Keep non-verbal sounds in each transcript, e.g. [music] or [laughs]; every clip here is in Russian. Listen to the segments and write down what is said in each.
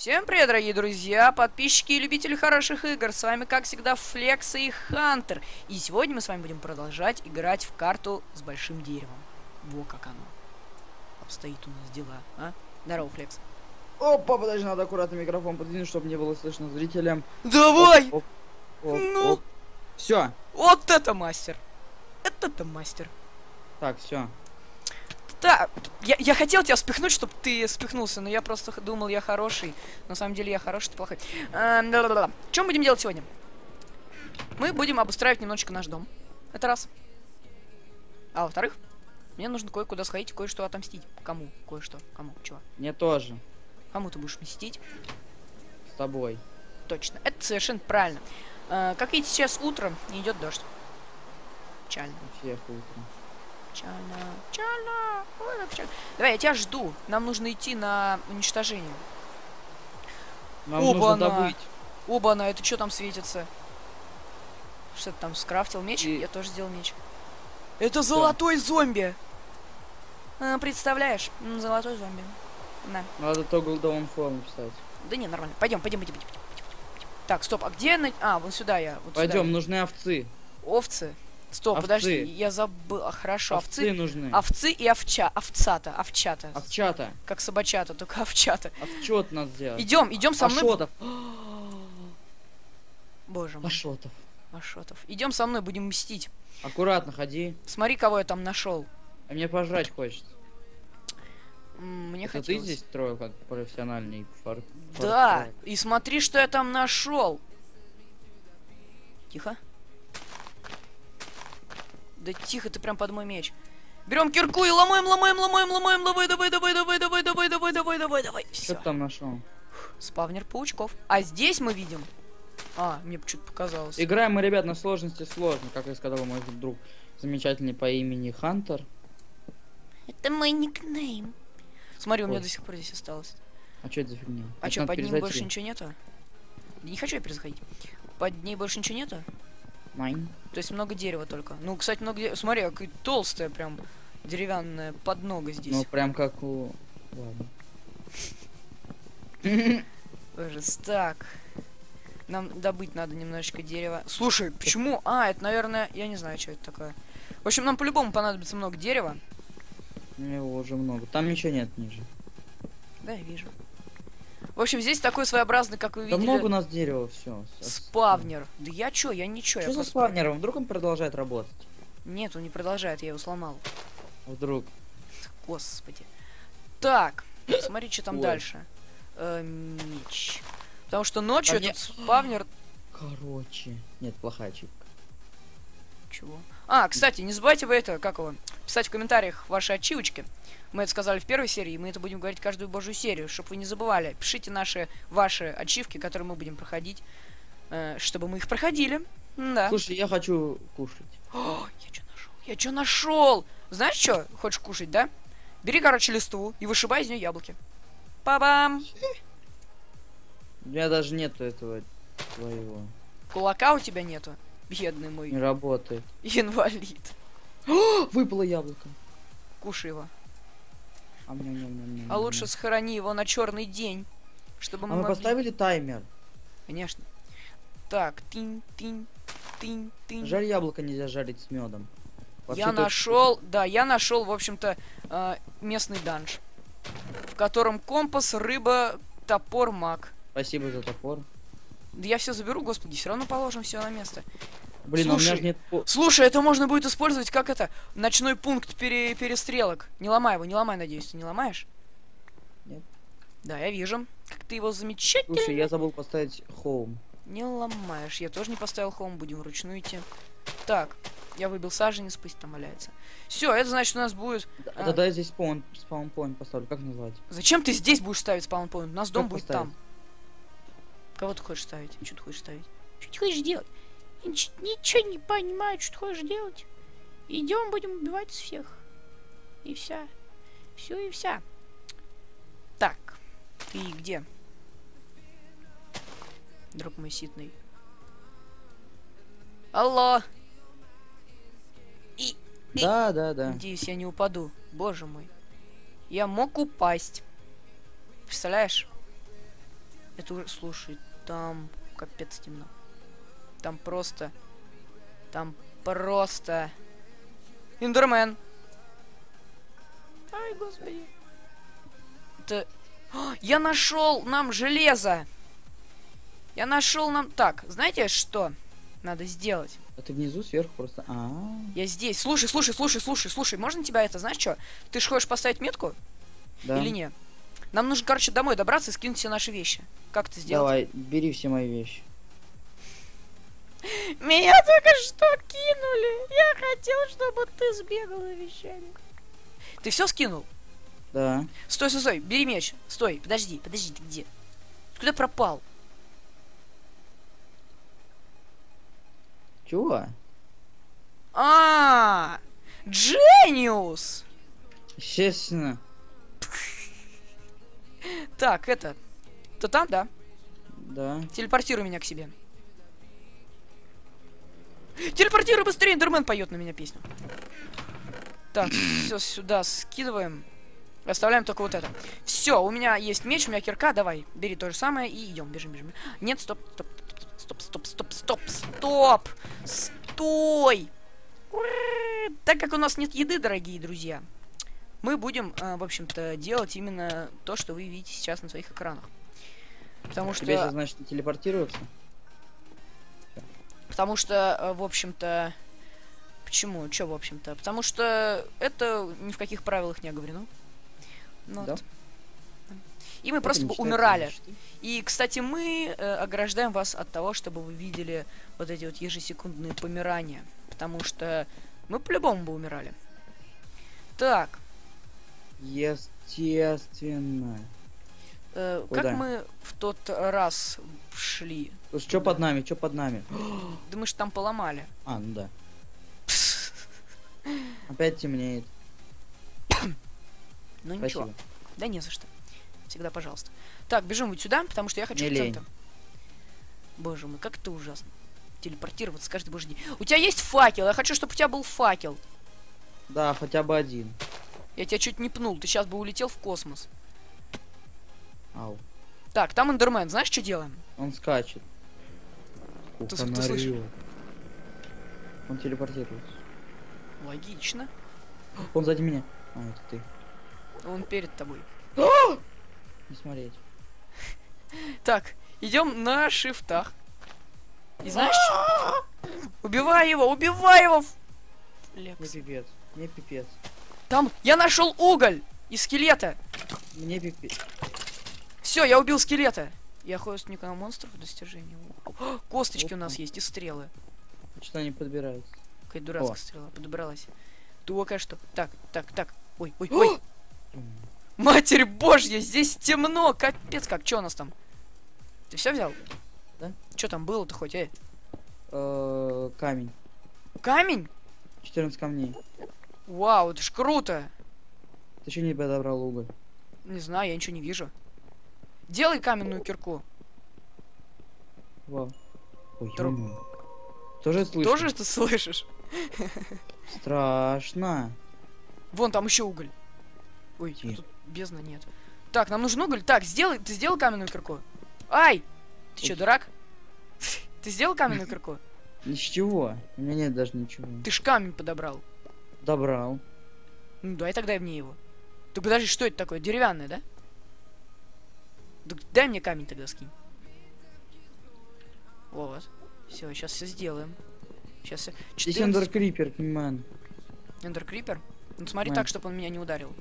Всем привет, дорогие друзья, подписчики и любители хороших игр. С вами, как всегда, Флекс и Хантер. И сегодня мы с вами будем продолжать играть в карту с большим деревом. Во как оно. Обстоит у нас дела, а? Здорово, Флекс. Опа, подожди, надо аккуратно микрофон подвинуть, чтобы не было слышно зрителям. Давай! Оп, оп, Ну. оп. Все. Вот это мастер. Это-то мастер. Так, все. Так, я, я хотел тебя спихнуть, чтобы ты спихнулся, но я просто думал, я хороший. На самом деле я хороший, ты плохой. Эм, да-да-да. Чем будем делать сегодня? Мы будем обустраивать немножечко наш дом. Это раз. А во-вторых, мне нужно кое-куда сходить, кое-что отомстить. Кому? Кое-что. Кому? Чего? Мне тоже. Кому ты будешь мстить? С тобой. Точно. Это совершенно правильно. Э, как видите, сейчас утро, и идет дождь. Печально. Всех утром. Печально. Печально. Ой, печально. Давай, я тебя жду. Нам нужно идти на уничтожение. Нам Оба-на. нужно добыть. Оба-на, это что там светится? Что ты там скрафтил меч? И- Я тоже сделал меч. Это золотой зомби! А, представляешь? Золотой зомби. На. Надо Down Fall написать. Да не, нормально. Пойдем, пойдем, пойдем, пойдем, пойдем, пойдем, пойдем. Так, стоп, а где на... А, вон сюда я. Вот Пойдем, сюда. нужны овцы. Овцы. Стоп, Овцы. подожди, я забыл. А, хорошо, овцы, овцы. нужны. Овцы и овча. Овцата, овчата. Овчата. Как собачата, только овчата. Овчет надо сделать. Идем, идем со мной. Ашотов. [gasps] Боже мой, Ашотов. Ашотов. Идем со мной, будем мстить. Аккуратно ходи. Смотри, кого я там нашел. А мне пожрать хочется. Мне Это ты хотелось. здесь строил как профессиональный фар... Да, фарфор? и смотри, что я там нашел. Тихо. Да тихо, ты прям под мой меч. Берем кирку и ломаем, ломаем, ломаем, ломаем, давай, давай, давай, давай, давай, давай, давай, давай, давай, давай. Что ты там нашел? Спавнер паучков. А здесь мы видим. А, мне что-то показалось. Играем мы, ребят, на сложности сложно, как и сказал мой друг замечательный по имени Хантер. Это мой никнейм. Смотри, у меня Ой. до сих пор здесь осталось. А что это за фигня? А что, под ним перезайти. больше ничего нету? Не хочу я перезаходить. Под ней больше ничего нету? Майн. То есть много дерева только. Ну, кстати, много дерева. Смотри, какая толстая прям деревянная поднога здесь. Ну, прям как у... Ладно. Ужас. Так. Нам добыть надо немножечко дерева. Слушай, почему? А, это, наверное, я не знаю, что это такое. В общем, нам по-любому понадобится много дерева. У него уже много. Там ничего нет ниже. Да, я вижу. В общем, здесь такой своеобразный, как вы Да видели, много у нас дерева, все. спавнер. Да я чё, я ничего, я Что за просто... спавнером? Вдруг он продолжает работать? Нет, он не продолжает, я его сломал. Вдруг. Господи. Так, смотри, что там Ой. дальше. Э, меч. Потому что ночью Там не- этот спавнер... Короче. Нет, плохая ачивка. Чего? А, кстати, не забывайте вы это, как его, писать в комментариях ваши ачивочки. Мы это сказали в первой серии, и мы это будем говорить каждую божью серию, чтобы вы не забывали. Пишите наши, ваши ачивки, которые мы будем проходить, э, чтобы мы их проходили. Да. Слушай, я хочу кушать. О, [gasps] я что нашел? Я что нашел? Знаешь что? Хочешь кушать, да? Бери, короче, листву и вышибай из нее яблоки. Па-бам! У меня даже нету этого твоего. Кулака у тебя нету, бедный мой Не работает. инвалид. [gasps] Выпало яблоко. Кушай его. А, мне, мне, мне, А лучше сохрани его на черный день, чтобы А мы мы могли- поставили таймер. Конечно. Так, тынь, тынь, тынь, тынь. Жаль, яблоко нельзя жарить с медом. Я нашел, да, я нашел, в общем-то, э, местный данж, в котором компас, рыба, топор, маг. Спасибо за топор. Да я все заберу, господи, все равно положим все на место. Блин, а у меня Слушай, же нет... Слушай, это можно будет использовать как это ночной пункт пере- перестрелок. Не ломай его, не ломай, надеюсь, ты не ломаешь? Нет. Да, я вижу. Как ты его замечательно. Слушай, я забыл поставить home. Не ломаешь. Я тоже не поставил хоум, будем вручную идти. Так, я выбил саженец, пусть там валяется. Все, это значит, у нас будет. Да, А. Тогда я здесь спаун, спаунпоинт поставлю. Как назвать? Зачем ты здесь будешь ставить спаунпоинт? У нас дом Как будет поставить? там. Кого ты хочешь ставить? Что ты хочешь ставить? Что ты хочешь делать? Ничего не понимаю, что ты хочешь делать. Идем, будем убивать всех. И вся. Все и вся. Так, ты где? Друг мой ситный. Алло! И, И- Да, да, да. Надеюсь, я не упаду. Боже мой. Я мог упасть. Представляешь? Ту- Слушай, там капец темно. Там просто... Там просто... Индермен. Ай, господи. Это... А, Я нашел нам железо. Я нашел нам... Так, знаете, что надо сделать? А ты внизу, сверху просто... А, -а, -а. Я здесь. Слушай, слушай, слушай, слушай, слушай. Можно тебя это, знаешь что? Ты же хочешь поставить метку да. или нет? Нам нужно, короче, домой добраться и скинуть все наши вещи. Как это сделать? Давай, бери все мои вещи. [laughs] Меня только что кинули. Я хотел, чтобы ты сбегал за вещами. Ты все скинул? Да. Стой, стой, стой, бери меч. Стой, подожди, подожди, ты где? Ты Куда пропал? Чего? А, Джениус! Естественно. Так, это... Ты там, да? Да. Телепортируй меня к себе. Телепортируй быстрее, Эндермен поет на меня песню. Так, все сюда скидываем. Оставляем только вот это. Все, у меня есть меч, у меня кирка. Давай, бери то же самое и идем, бежим, бежим. Нет, стоп, стоп, стоп, стоп, стоп, стоп, стоп, стой. Так как у нас нет еды, дорогие друзья, мы будем, э, в общем-то, делать именно то, что вы видите сейчас на своих экранах. Потому Тебе что... это значит телепортироваться? Потому что, э, в общем-то... Почему? Чё, в общем-то? Потому что это ни в каких правилах не оговорено. Ну, Да? вот. И мы Это просто бы умирали. мечты. И, кстати, мы э, ограждаем вас от того, чтобы вы видели вот эти вот ежесекундные помирания. Потому что мы по-любому бы умирали. Так, Естественно. э, как мы в тот раз шли? Что под нами, что под нами? Ж там поломали. А, ну да. [laughs] Опять темнеет. [coughs] Ну ничего. Спасибо. Да не за что. Всегда пожалуйста. Так, бежим вот сюда, потому что я хочу Не в центр. Боже мой, как это ужасно. Телепортироваться каждый божий день. У тебя есть факел? Я хочу, чтобы у тебя был факел. Да, хотя бы один. Я тебя чуть не пнул, ты сейчас бы улетел в космос. Ау. Так, там Эндермен, знаешь, что делаем? Он скачет. Ты- слышишь? Он телепортируется. Логично. Он сзади меня. А, это ты. Он перед тобой. Не смотреть. [laughs] Так, идем на шифтах. И знаешь, чё? убивай его, убивай его! Не Лекс. пипец. Не пипец. Там, я нашел уголь из скелета. Мне пипец. Все, я убил скелета. Я охотник на монстров достижения. О, Косточки у нас есть и стрелы. Что они подбираются? Какая дурацкая О. стрела подобралась. Тука что? Так, так, так. Ой, ой, ой. Матерь божья, здесь темно. Капец, как, что у нас там? Ты все взял? Да. Что там было-то хоть, эй? э, Камень. Камень? 14 камней. Вау, это ж круто. Ты еще не подобрал уголь. Не знаю, я ничего не вижу. Делай каменную кирку. Вау. Ой, ё-моё. Тоже слышно? Тоже это слышишь? Страшно. Вон там еще уголь. Ой, Где? тут бездна нет. Так, нам нужен уголь. Так, сделай, ты сделал каменную кирку? Ай! Ты что, дурак? [laughs] Ты сделал каменную кирку? Ничего. У меня нет даже ничего. Ты ж камень подобрал. Добрал. Ну, дай тогда мне его. Так подожди, что это такое? Деревянное, да? Дай мне камень тогда скинь. Вот. Все, сейчас все сделаем. Сейчас все. Здесь Эндер Крипер, man. Эндер Крипер? Ну смотри Мэн. так, чтобы он меня не ударил.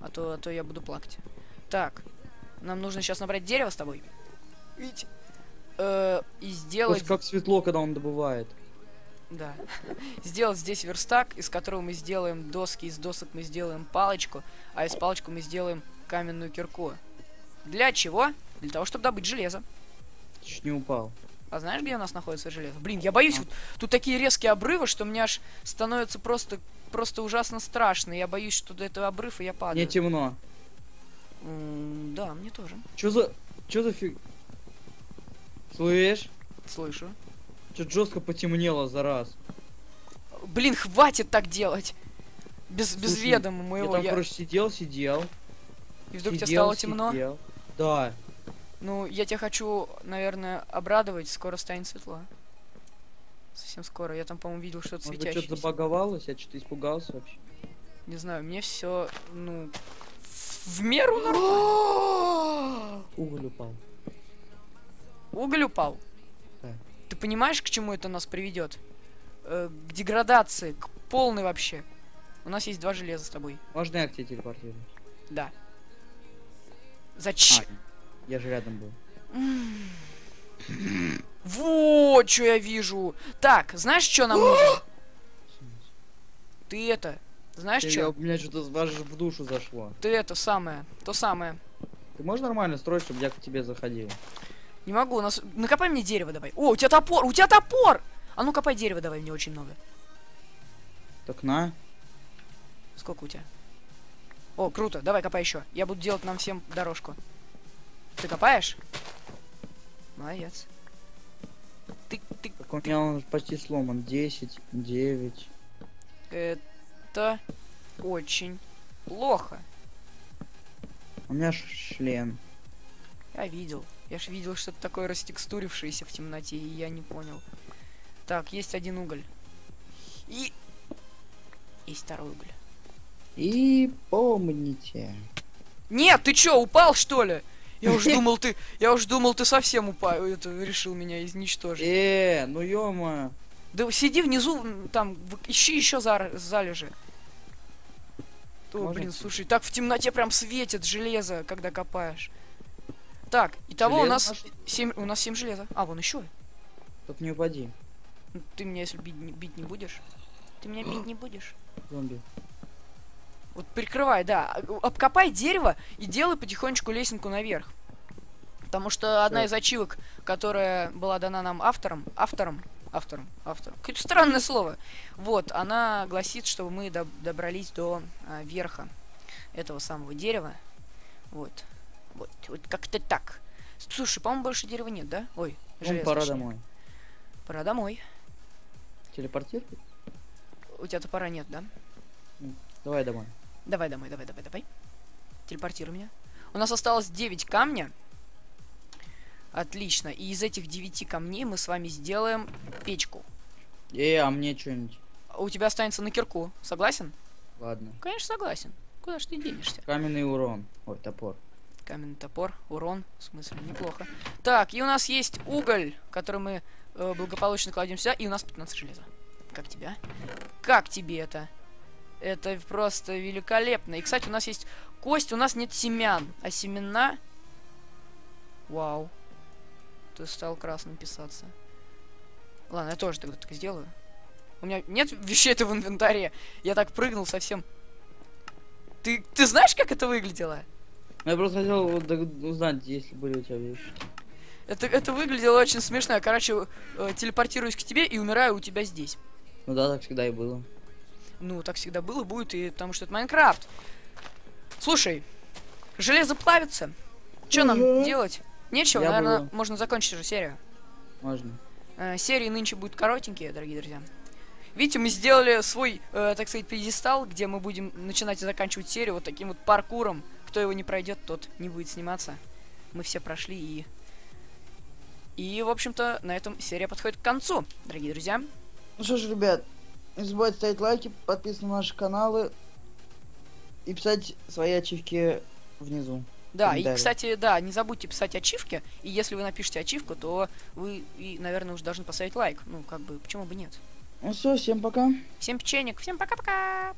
А то, а то я буду плакать. Так. Нам нужно сейчас набрать дерево с тобой. Видите? Э, и сделать... Слушай, как светло, когда он добывает. Да. [laughs] Сделать здесь верстак, из которого мы сделаем доски, из досок мы сделаем палочку, а из палочку мы сделаем каменную кирку. Для чего? Для того, чтобы добыть железо. Чуть не упал. А знаешь, где у нас находится железо? Блин, я боюсь, А. вот тут такие резкие обрывы, что мне аж становится просто, просто ужасно страшно. Я боюсь, что до этого обрыва я падаю. Мне темно. М, да, мне тоже. Чё за... Чё за фиг... Слышь? Слышу. Чё жестко потемнело за раз. Блин, хватит так делать. Без, без Слушай, ведома Я моего. там, я- короче, сидел, сидел. И вдруг тебе сидел, стало темно. сидел. Да. Ну, я тебя хочу, наверное, обрадовать. Скоро станет светло. Совсем скоро. Я там, по-моему, видел что-то светящееся. что-то забаговалось, я что-то испугался вообще. Не знаю, мне все, ну, в меру нормально. [gasps] Уголь упал. Уголь упал. Да. Ты понимаешь, к чему это нас приведет? Э, к деградации, к полной вообще. У нас есть два железа с тобой. Можно я к тебе телепортирую? Да. А, Зачем? я же рядом был. Вот, что я вижу. Так, знаешь, что нам нужно? [gasps] Ты это, знаешь, Ты- что? я- У меня что-то аж в душу зашло. Ты это самое, то самое. Ты можешь нормально строить, чтобы я к тебе заходил? Не могу, у нас... Накопай мне дерево давай. О, у тебя топор, у тебя топор! А ну копай дерево давай, мне очень много. Так на. Сколько у тебя? О, круто, давай копай еще. Я буду делать нам всем дорожку. Ты копаешь? Молодец. Ты, ты, Так у меня он почти сломан. 10, 9. это очень плохо. У меня шлем. Я видел. Я ж видел что-то такое растекстурившееся в темноте, и я не понял. Так, есть один уголь. И... Есть второй уголь. И помните. Нет, ты чё, упал что ли? Я уж [laughs] думал, ты... Я уж думал, ты совсем упал. Это решил меня изничтожить. Э, ну ё Да сиди внизу, там, ищи еще залежи. О, Можно блин, идти? слушай, так в темноте прям светит железо, когда копаешь. Так, итого у Железо нас нашли? 7, у нас 7 железа. А, вон еще. Только не упади. Ты меня, если бить, не- бить не будешь? Ты меня бить не будешь? Зомби. Вот прикрывай, да. Обкопай дерево и делай потихонечку лесенку наверх. Потому что одна из ачивок, которая была дана нам автором, автором, автором, автором, какое-то странное слово, вот, она гласит, чтобы мы доб- добрались до а, верха этого самого дерева. Вот. Вот, вот как-то так. Слушай, по-моему, больше дерева нет, да? Ой, Ну, железа, пора точнее. домой. Пора домой. Телепортируй? У тебя топора нет, да? Давай домой. Давай домой, давай, давай, давай. Телепортируй меня. У нас осталось 9 камня. Отлично. И из этих 9 камней мы с вами сделаем печку. Э, а мне что-нибудь? У тебя останется на кирку. Согласен? Ладно. Конечно, согласен. Куда ж ты денешься? Каменный урон. Ой, топор. Каменный топор, урон, в смысле, неплохо. Так, и у нас есть уголь, который мы э, благополучно кладем сюда, и у нас 15 железа. Как тебя? Как тебе это? Это просто великолепно. И, кстати, у нас есть кость, у нас нет семян, а семена... Вау. Ты стал красным писаться. Ладно, я тоже тогда так сделаю. У меня нет вещей-то в инвентаре. Я так прыгнул совсем. Ты, ты знаешь, как это выглядело? Ну, Я просто хотел вот узнать, если были у тебя вещи. Это, это выглядело очень смешно. Я, короче, э, телепортируюсь к тебе и умираю у тебя здесь. Ну да, так всегда и было. Ну, так всегда было, будет, и потому что это Майнкрафт. Слушай, железо плавится. Что нам Мгм. делать? Нечего, Я наверное, буду. можно закончить уже серию. Можно. Э, серии нынче будут коротенькие, дорогие друзья. Видите, мы сделали свой, э, так сказать, пьедестал, где мы будем начинать и заканчивать серию вот таким вот паркуром. Кто его не пройдет, тот не будет сниматься. Мы все прошли и... И, в общем-то, на этом серия подходит к концу, дорогие друзья. Ну что ж, ребят, не забывайте ставить лайки, подписываться на наши каналы и писать свои ачивки внизу. Да, и, кстати, да, не забудьте писать ачивки. И если вы напишете ачивку, то вы, и, наверное, уже должны поставить лайк. Ну, как бы, почему бы нет? Ну все, всем пока. Всем печенек, всем пока-пока!